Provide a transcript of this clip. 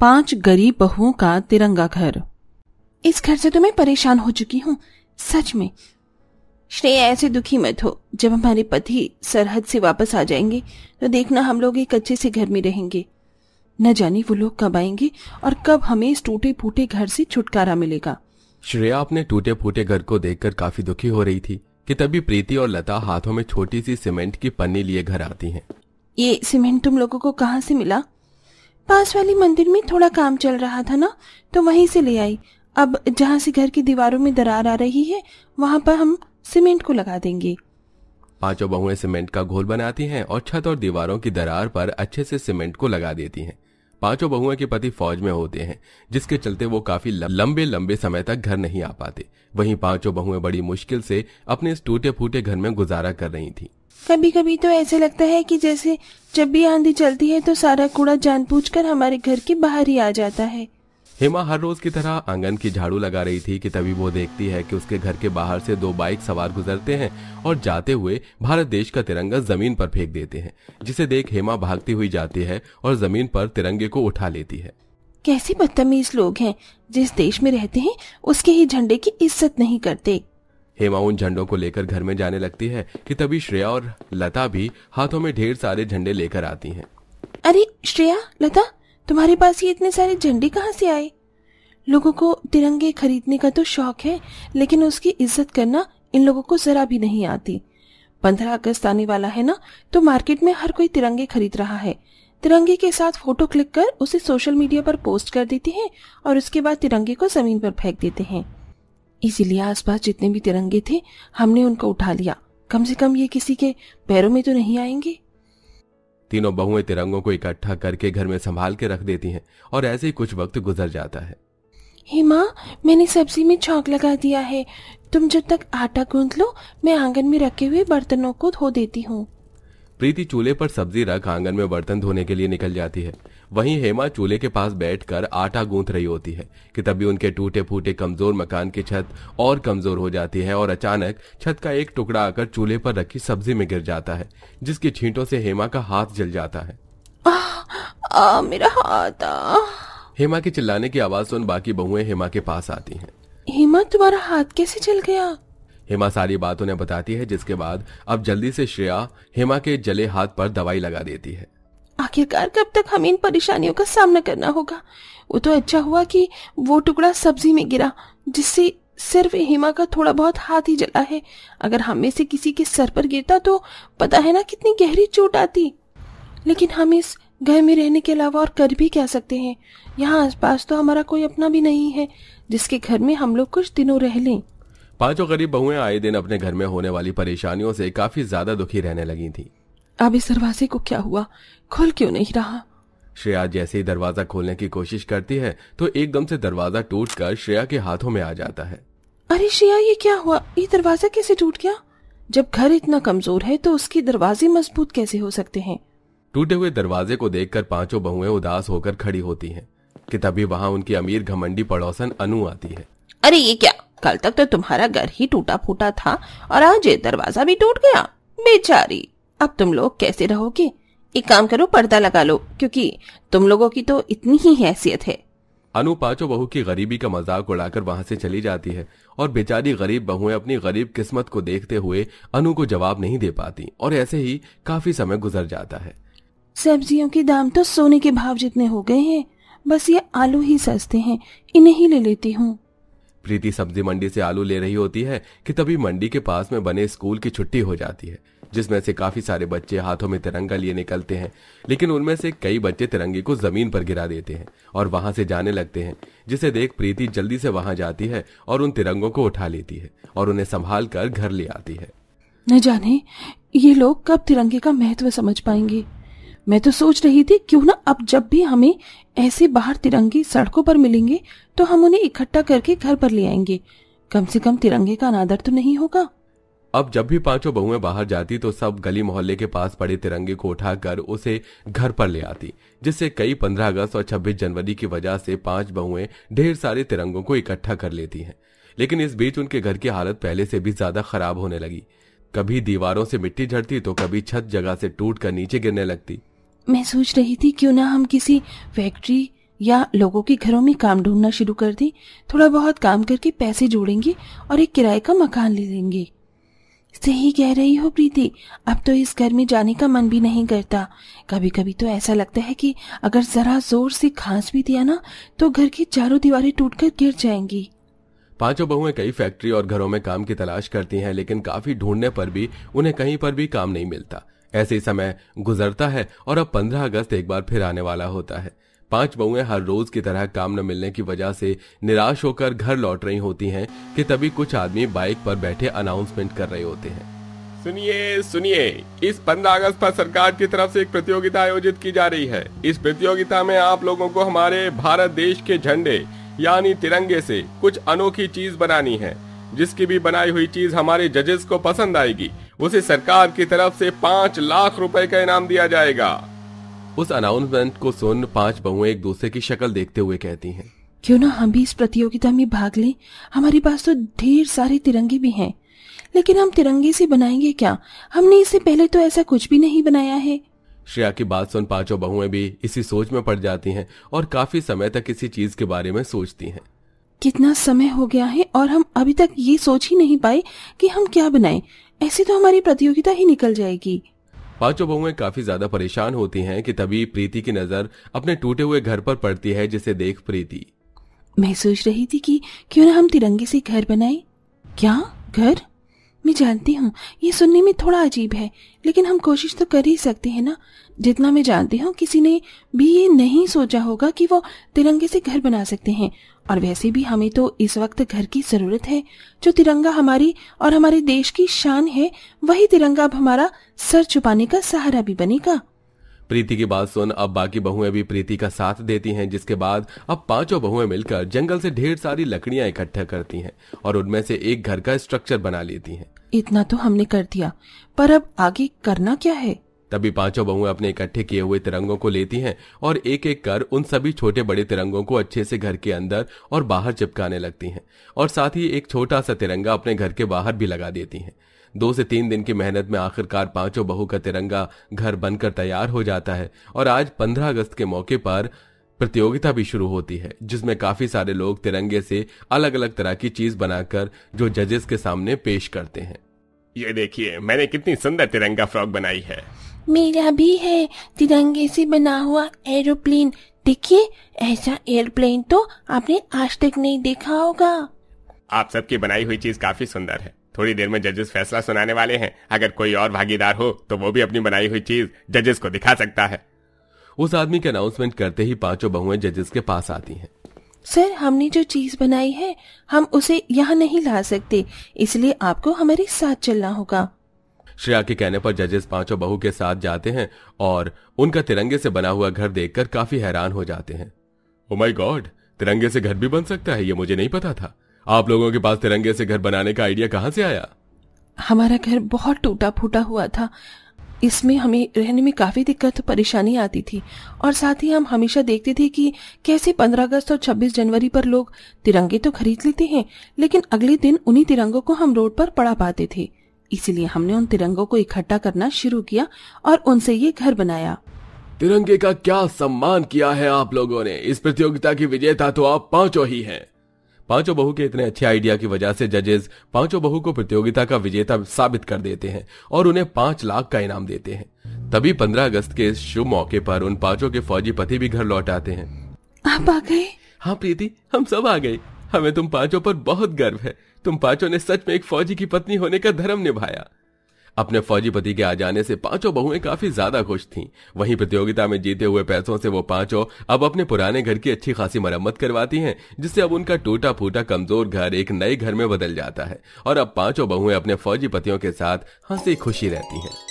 पाँच गरीब बहुओं का तिरंगा घर। इस घर से तो मैं परेशान हो चुकी हूँ सच में। श्रेया ऐसे दुखी मत हो। जब हमारे पति सरहद से वापस आ जाएँगे तो देखना हम लोग एक अच्छे से घर में रहेंगे। न जाने वो लोग कब आएँगे और कब हमें इस टूटे फूटे घर से छुटकारा मिलेगा। श्रेया अपने टूटे फूटे घर को देखकर काफ़ी दुखी हो रही थी कि तभी प्रीति और लता हाथों में छोटी सी सीमेंट की पन्नी लिए घर आती हैं। ये सीमेंट तुम लोगों को कहाँ से मिला? पास वाली मंदिर में थोड़ा काम चल रहा था ना तो वहीं से ले आई। अब जहाँ से घर की दीवारों में दरार आ रही है, वहाँ पर हम सीमेंट को लगा देंगे। पाँचों बहुएँ सीमेंट का घोल बनाती हैं और छत और दीवारों की दरार पर अच्छे से सीमेंट को लगा देती हैं। पाँचों बहुएँ के पति फौज में होते हैं, जिसके चलते वो काफ़ी लंबे लंबे समय तक घर नहीं आ पाते। वहीं पाँचों बहुएँ बड़ी मुश्किल से अपने इस टूटे फूटे घर में गुजारा कर रही थी। कभी कभी तो ऐसे लगता है कि जैसे जब भी आंधी चलती है तो सारा कूड़ा जानबूझकर हमारे घर के बाहर ही आ जाता है। हेमा हर रोज की तरह आँगन की झाड़ू लगा रही थी कि तभी वो देखती है कि उसके घर के बाहर से दो बाइक सवार गुजरते हैं और जाते हुए भारत देश का तिरंगा ज़मीन पर फेंक देते हैं जिसे देख हेमा भागती हुई जाती है और ज़मीन पर तिरंगे को उठा लेती है। कैसे बदतमीज लोग हैं। जिस देश में रहते हैं उसके ही झंडे की इज़्ज़त नहीं करते। हेमा उन झंडों को लेकर घर में जाने लगती है कि तभी श्रेया और लता भी हाथों में ढेर सारे झंडे लेकर आती हैं। अरे श्रेया लता तुम्हारे पास ये इतने सारे झंडे कहाँ से आए? लोगों को तिरंगे खरीदने का तो शौक है, लेकिन उसकी इज़्ज़त करना इन लोगों को जरा भी नहीं आती। पंद्रह अगस्त आने वाला है ना तो मार्केट में हर कोई तिरंगे खरीद रहा है। तिरंगे के साथ फ़ोटो क्लिक कर उसे सोशल मीडिया पर पोस्ट कर देते हैं और उसके बाद तिरंगे को ज़मीन पर फेंक देते हैं। इसीलिए आसपास जितने भी तिरंगे थे, हमने उनको उठा लिया। कम से कम ये किसी के पैरों में तो नहीं आएँगे। तीनों बहुएँ तिरंगों को इकट्ठा करके घर में संभाल के रख देती हैं और ऐसे ही कुछ वक्त गुजर जाता है। हे माँ मैंने सब्ज़ी में छौक लगा दिया है। तुम जब तक आटा गूंथ लो मैं आँगन में रखे हुए बर्तनों को धो देती हूँ। प्रीति चूल्हे पर सब्ज़ी रख आँगन में बर्तन धोने के लिए निकल जाती है। वहीं हेमा चूल्हे के पास बैठकर आटा गूंथ रही होती है कि तभी उनके टूटे फूटे कमज़ोर मकान की छत और कमज़ोर हो जाती है और अचानक छत का एक टुकड़ा आकर चूल्हे पर रखी सब्ज़ी में गिर जाता है जिसकी छींटों से हेमा का हाथ जल जाता है। आ, आ, मेरा हाथ आ। हेमा के चिल्लाने की आवाज़ सुन बाकी बहुएँ हेमा के पास आती हैं। हेमा तुम्हारा हाथ कैसे जल गया? हेमा सारी बात उन्हें बताती है जिसके बाद अब जल्दी से श्रेया हेमा के जले हाथ पर दवाई लगा देती है। आखिरकार कब तक हमें इन परेशानियों का सामना करना होगा? वो तो अच्छा हुआ कि वो टुकड़ा सब्ज़ी में गिरा जिससे सिर्फ़ हेमा का थोड़ा बहुत हाथ ही जला है। अगर हम में से किसी के सर पर गिरता तो पता है ना कितनी गहरी चोट आती। लेकिन हम इस घर में रहने के अलावा और कर भी क्या सकते हैं? यहाँ आसपास तो हमारा कोई अपना भी नहीं है जिसके घर में हम लोग कुछ दिनों रह लें। पाँचों गरीब बहुएँ आए दिन अपने घर में होने वाली परेशानियों से काफ़ी ज़्यादा दुखी रहने लगी थी। अब इस दरवाजे को क्या हुआ? खुल क्यों नहीं रहा? श्रेया जैसे ही दरवाज़ा खोलने की कोशिश करती है तो एकदम से दरवाज़ा टूट कर श्रेया के हाथों में आ जाता है। अरे श्रेया ये क्या हुआ? ये दरवाज़ा कैसे टूट गया? जब घर इतना कमज़ोर है तो उसके दरवाजे मज़बूत कैसे हो सकते हैं? टूटे हुए दरवाजे को देखकर पाँचों बहुएँ उदास होकर खड़ी होती हैं कि तभी वहाँ उनकी अमीर घमंडी पड़ोसन अनु आती है। अरे ये क्या? कल तक तो तुम्हारा घर ही टूटा फूटा था और आज ये दरवाज़ा भी टूट गया। बेचारी अब तुम लोग कैसे रहोगे? एक काम करो पर्दा लगा लो क्योंकि तुम लोगों की तो इतनी ही हैसियत है। अनु पाँचों बहू की गरीबी का मज़ाक उड़ाकर वहाँ से चली जाती है और बेचारी गरीब बहुएँ अपनी गरीब किस्मत को देखते हुए अनु को जवाब नहीं दे पाती और ऐसे ही काफ़ी समय गुजर जाता है। सब्जियों के दाम तो सोने के भाव जितने हो गए हैं बस ये आलू ही सस्ते हैं इन्हें ही ले लेती हूँ। प्रीति सब्ज़ी मंडी से आलू ले रही होती है कि तभी मंडी के पास में बने स्कूल की छुट्टी हो जाती है जिसमें से काफ़ी सारे बच्चे हाथों में तिरंगा लिए निकलते हैं लेकिन उनमें से कई बच्चे तिरंगे को ज़मीन पर गिरा देते हैं और वहाँ से जाने लगते हैं जिसे देख प्रीति जल्दी से वहाँ जाती है और उन तिरंगों को उठा लेती है और उन्हें संभाल कर घर ले आती है। न जाने ये लोग कब तिरंगे का महत्व समझ पाएँगे। मैं तो सोच रही थी, क्यों ना अब जब भी हमें ऐसे बाहर तिरंगे सड़कों पर मिलेंगे तो हम उन्हें इकट्ठा करके घर पर ले आएँगे। कम से कम तिरंगे का अनादर तो नहीं होगा। अब जब भी पाँचों बहुएँ बाहर जाती तो सब गली मोहल्ले के पास पड़े तिरंगे को उठाकर उसे घर पर ले आती, जिससे कई पंद्रह अगस्त और छब्बीस जनवरी की वजह से पाँच बहुएँ ढेर सारे तिरंगों को इकट्ठा कर लेती हैं। लेकिन इस बीच उनके घर की हालत पहले से भी ज़्यादा खराब होने लगी। कभी दीवारों से मिट्टी झड़ती तो कभी छत जगह से टूट कर नीचे गिरने लगती। मैं सोच रही थी, क्यों ना हम किसी फैक्ट्री या लोगों के घरों में काम ढूंढना शुरू कर दें। थोड़ा बहुत काम करके पैसे जोड़ेंगे और एक किराए का मकान ले लेंगे। सही कह रही हो, प्रीति। अब तो इस घर में जाने का मन भी नहीं करता। कभी कभी तो ऐसा लगता है कि अगर जरा ज़ोर से खांस भी दिया ना तो घर की चारों दीवारें टूटकर गिर जाएँगी। पाँचों बहुएँ कई फैक्ट्री और घरों में काम की तलाश करती हैं, लेकिन काफ़ी ढूँढने पर भी, उन्हें कहीं पर भी काम नहीं मिलता। ऐसे ही समय गुजरता है और अब पंद्रह अगस्त एक बार फिर आने वाला होता है। पाँच बहुएँ हर रोज की तरह काम न मिलने की वजह से निराश होकर घर लौट रही होती हैं कि तभी कुछ आदमी बाइक पर बैठे अनाउंसमेंट कर रहे होते हैं। सुनिए सुनिए, इस 15 अगस्त पर सरकार की तरफ़ से एक प्रतियोगिता आयोजित की जा रही है। इस प्रतियोगिता में आप लोगों को हमारे भारत देश के झंडे, यानी तिरंगे से कुछ अनोखी चीज़ बनानी है, जिसकी भी बनाई हुई चीज़ हमारे जजेस को पसंद आएगी। उसे सरकार की तरफ़ से पाँच लाख रुपए का इनाम दिया जाएगा। उस अनाउंसमेंट को सुन पाँच बहुएँ एक दूसरे की शक्ल देखते हुए कहती हैं। क्यों ना हम भी इस प्रतियोगिता में भाग लें? हमारे पास तो ढेर सारे तिरंगे भी हैं। लेकिन हम तिरंगे से बनाएँगे क्या? हमने इससे पहले तो ऐसा कुछ भी नहीं बनाया है। श्रेया की बात सुन पाँचों बहुएँ भी इसी सोच में पड़ जाती हैं और काफ़ी समय तक इसी चीज़ के बारे में सोचती हैं। कितना समय हो गया है और हम अभी तक ये सोच ही नहीं पाए कि हम क्या बनाएँ। ऐसे तो हमारी प्रतियोगिता ही निकल जाएगी। पाँचों बहुएँ काफ़ी ज़्यादा परेशान होती हैं कि तभी प्रीति की नज़र अपने टूटे हुए घर पर पड़ती है जिसे देख प्रीति। मैं सोच रही थी कि क्यों ना हम तिरंगे से घर बनाए। क्या? घर? मैं जानती हूँ, ये सुनने में थोड़ा अजीब है, लेकिन हम कोशिश तो कर ही सकते हैं ना। जितना मैं जानती हूँ, किसी ने भी ये नहीं सोचा होगा कि वो तिरंगे से घर बना सकते हैं। और वैसे भी हमें तो इस वक्त घर की ज़रूरत है। जो तिरंगा हमारी और हमारे देश की शान है, वही तिरंगा अब हमारा सर छुपाने का सहारा भी बनेगा। प्रीति की बात सुन अब बाकी बहुएँ भी प्रीति का साथ देती हैं, जिसके बाद अब पाँचों बहुएँ मिलकर जंगल से ढेर सारी लकड़ियाँ इकट्ठा करती हैं और उनमें से एक घर का स्ट्रक्चर बना लेती हैं। इतना तो हमने कर दिया, पर अब आगे करना क्या है? तभी पाँचों बहुएँ अपने इकट्ठे किए हुए तिरंगों को लेती हैं और एक एक कर उन सभी छोटे बड़े तिरंगों को अच्छे से घर के अंदर और बाहर चिपकाने लगती हैं और साथ ही एक छोटा सा तिरंगा अपने घर के बाहर भी लगा देती हैं। दो से तीन दिन की मेहनत में आखिरकार पाँचों बहू का तिरंगा घर बनकर तैयार हो जाता है और आज पंद्रह अगस्त के मौके पर प्रतियोगिता भी शुरू होती है, जिसमें काफ़ी सारे लोग तिरंगे से अलग अलग तरह की चीज़ बनाकर जो जजेस के सामने पेश करते हैं। ये देखिए, मैंने कितनी सुंदर तिरंगा फ्रॉक बनाई है। मेरा भी है। तिरंगे से बना हुआ एरोप्लेन। देखिए ऐसा एयरप्लेन तो आपने आज तक नहीं देखा होगा। आप सबकी बनाई हुई चीज़ काफ़ी सुंदर है। थोड़ी देर में जजेस फैसला सुनाने वाले हैं। अगर कोई और भागीदार हो तो वो भी अपनी बनाई हुई चीज़ जजेस को दिखा सकता है। उस आदमी के अनाउंसमेंट करते ही पाँचों बहुएँ जजेस के पास आती हैं। सर हमने जो चीज़ बनाई है हम उसे यहाँ नहीं ला सकते। इसलिए आपको हमारे साथ चलना होगा। श्रेया के कहने पर जजेस पाँचों बहू के साथ जाते हैं और उनका तिरंगे से बना हुआ घर देखकर काफ़ी हैरान हो जाते हैं। ओ माय गॉड तिरंगे से घर भी बन सकता है, ये मुझे नहीं पता था। आप लोगों के पास तिरंगे से घर बनाने का आइडिया कहाँ से आया? हमारा घर बहुत टूटा फूटा हुआ था। इसमें हमें रहने में काफ़ी दिक्कत, परेशानी आती थी और साथ ही हम हमेशा देखते थे कि कैसे 15 अगस्त और 26 जनवरी पर लोग तिरंगे तो खरीद लेते हैं, लेकिन अगले दिन उन्हीं तिरंगों को हम रोड पर पड़ा पाते थे। इसीलिए हमने उन तिरंगों को इकट्ठा करना शुरू किया और उनसे ये घर बनाया। तिरंगे का क्या सम्मान किया है आप लोगों ने? इस प्रतियोगिता की विजेता तो आप पाँचों ही हैं। पाँचों बहू के इतने अच्छे आइडिया की वजह से जजेस पाँचों बहू को प्रतियोगिता का विजेता साबित कर देते हैं और उन्हें पाँच लाख का इनाम देते हैं। तभी पंद्रह अगस्त के इस शुभ मौके पर उन पाँचों के फौजी पति भी घर लौट आते हैं। आप आ गए? हाँ प्रीति हम सब आ गए। हमें तुम पाँचों पर बहुत गर्व है। तुम पाँचों ने सच में एक फौजी की पत्नी होने का धर्म निभाया। अपने फौजी पति के आ जाने से पाँचों बहुएँ काफ़ी ज़्यादा खुश थीं। वहीं प्रतियोगिता में जीते हुए पैसों से वो पाँचों अब अपने पुराने घर की अच्छी खासी मरम्मत करवाती हैं, जिससे अब उनका टूटा फूटा कमज़ोर घर एक नए घर में बदल जाता है। और अब पाँचों बहुएँ अपने फौजी पतियों के साथ हँसी खुशी रहती हैं।